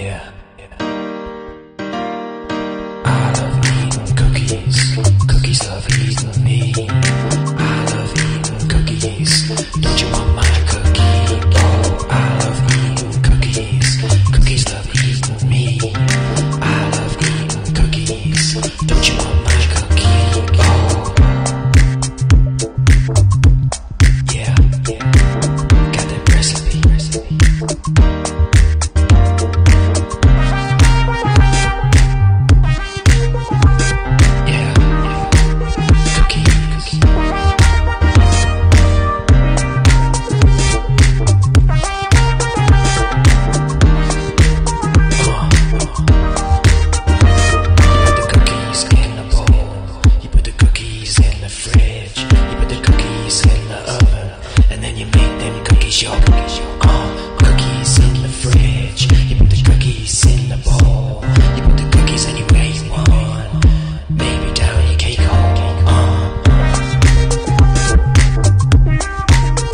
I love eating cookies. Cookies love eating me. I love eating cookies. Don't you want my cookie? Oh, I love eating cookies. Cookies love eating me. I love eating cookies. Don't you want your, uh.